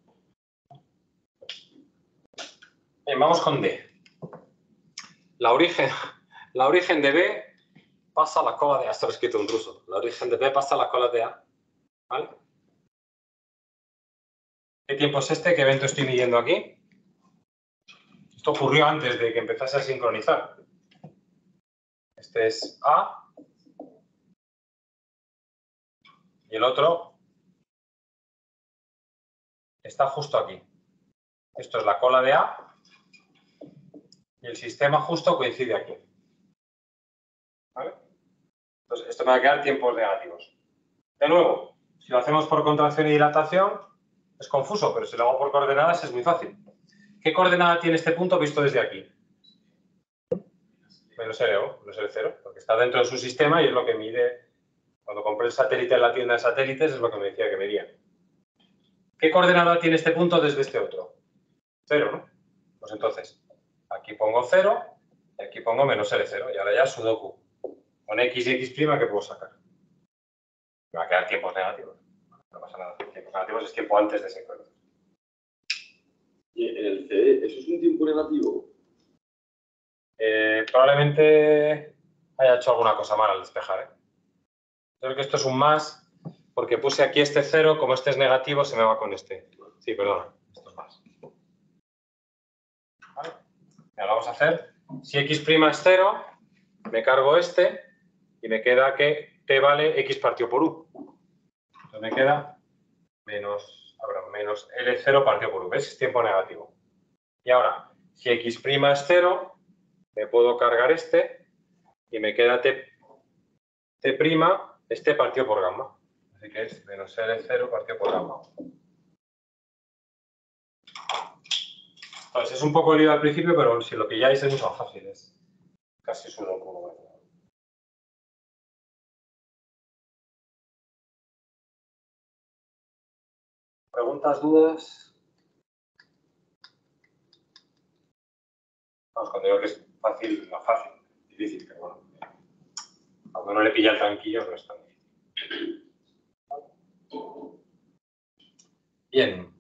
Bien, vamos con D. La origen, la origen de B pasa a la cola de A. Esto lo he escrito en ruso. La origen de B pasa a la cola de A. ¿Vale? ¿Qué tiempo es este? ¿Qué evento estoy midiendo aquí? Esto ocurrió antes de que empezase a sincronizar. Este es A. Y el otro está justo aquí. Esto es la cola de A. Y el sistema justo coincide aquí. ¿Vale? Entonces, esto me va a quedar tiempos negativos. De nuevo, si lo hacemos por contracción y dilatación, es confuso, pero si lo hago por coordenadas es muy fácil. ¿Qué coordenada tiene este punto visto desde aquí? Menos L, ¿no? menos L0, porque está dentro de su sistema y es lo que mide. Cuando compré el satélite en la tienda de satélites es lo que me decía que medía. ¿Qué coordenada tiene este punto desde este otro? Cero, ¿no? Pues entonces, aquí pongo 0 y aquí pongo menos L0. Y ahora ya sudoku. Con X y X' que puedo sacar. Me va a quedar tiempos negativos. Tiempos negativos es tiempo antes de sincronizar. Y en el CD, ¿eso es un tiempo negativo? Eh, probablemente haya hecho alguna cosa mal al despejar. ¿eh? Creo que esto es un más, porque puse aquí este 0, como este es negativo, se me va con este. Sí, perdona, esto es más. ¿Vale? Y ahora vamos a hacer, si x' es 0, me cargo este y me queda que t vale x partido por u. Entonces me queda menos, ahora, menos L0 partido por. ¿Ves? Es tiempo negativo. Y ahora, si x' es 0, me puedo cargar este y me queda t, t' este partido por gamma. Así que es menos L0 partido por gamma. Entonces es un poco lío al principio, pero si lo pilláis es más fácil. Es casi solo un poco ¿Preguntas, dudas? Vamos, cuando digo que es fácil, no fácil, difícil, pero bueno. Cuando no le pilla el tranquillo no es tan difícil. Bien.